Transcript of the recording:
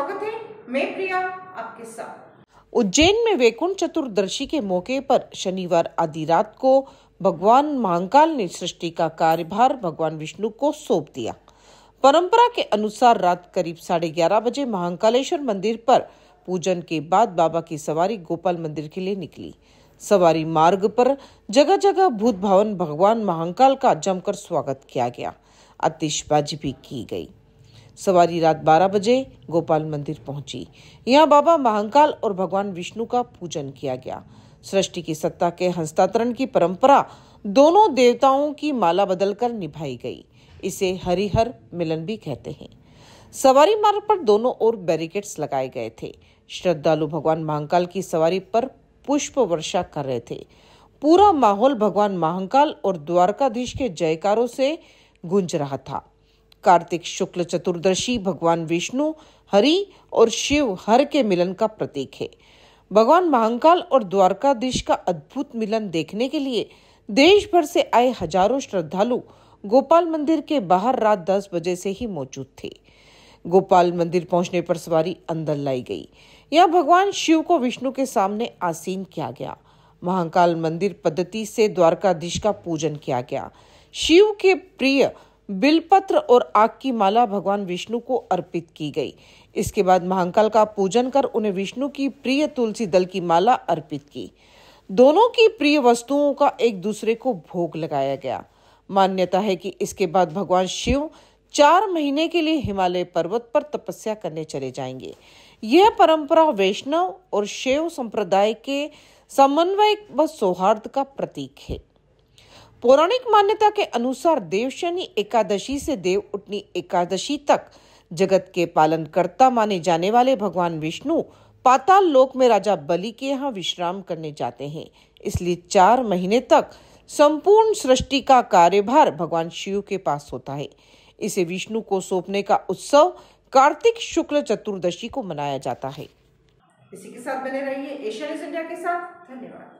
स्वागत है, मैं प्रिया, आपके साथ। उज्जैन में वैकुंठ चतुर्दशी के मौके पर शनिवार आधी रात को भगवान महाकाल ने सृष्टि का कार्यभार भगवान विष्णु को सौंप दिया। परंपरा के अनुसार रात करीब साढ़े ग्यारह बजे महाकालेश्वर मंदिर पर पूजन के बाद बाबा की सवारी गोपाल मंदिर के लिए निकली। सवारी मार्ग पर जगह जगह भूत भवन भगवान महाकाल का जमकर स्वागत किया गया। आतिशबाजी भी की गई। सवारी रात 12 बजे गोपाल मंदिर पहुँची। यहाँ बाबा महाकाल और भगवान विष्णु का पूजन किया गया। सृष्टि की सत्ता के हस्तांतरण की परंपरा दोनों देवताओं की माला बदलकर निभाई गई। इसे हरिहर मिलन भी कहते हैं। सवारी मार्ग पर दोनों ओर बैरिकेड्स लगाए गए थे। श्रद्धालु भगवान महाकाल की सवारी पर पुष्प वर्षा कर रहे थे। पूरा माहौल भगवान महाकाल और द्वारकाधीश के जयकारों से गूंज रहा था। कार्तिक शुक्ल चतुर्दशी भगवान विष्णु, हरि और शिव हर के मिलन का प्रतीक है। भगवान महाकाल और द्वारकाधीश का अद्भुत मिलन देखने के लिए देश भर से आए हज़ारों श्रद्धालु गोपाल मंदिर के बाहर रात दस बजे से ही मौजूद थे। गोपाल मंदिर पहुँचने पर सवारी अंदर लाई गई। यहाँ भगवान शिव को विष्णु के सामने आसीन किया गया। महाकाल मंदिर पद्धति से द्वारकाधीश का पूजन किया गया। शिव के प्रिय बिलपत्र और आग की माला भगवान विष्णु को अर्पित की गई। इसके बाद महाकाल का पूजन कर उन्हें विष्णु की प्रिय तुलसी दल की माला अर्पित की। दोनों की प्रिय वस्तुओं का एक दूसरे को भोग लगाया गया। मान्यता है कि इसके बाद भगवान शिव चार महीने के लिए हिमालय पर्वत पर तपस्या करने चले जाएँगे। यह परंपरा वैष्णव और शैव संप्रदाय के समन्वय व सौहार्द का प्रतीक है। पौराणिक मान्यता के अनुसार देवशनि एकादशी से देव उठनी एकादशी तक जगत के पालन करता माने जाने वाले भगवान विष्णु पाताल लोक में राजा बलि के यहाँ विश्राम करने जाते हैं। इसलिए चार महीने तक संपूर्ण सृष्टि का कार्यभार भगवान शिव के पास होता है। इसे विष्णु को सौंपने का उत्सव कार्तिक शुक्ल चतुर्दशी को मनाया जाता है। इसी के साथ बने रहिए एशिया इंडिया के साथ। धन्यवाद।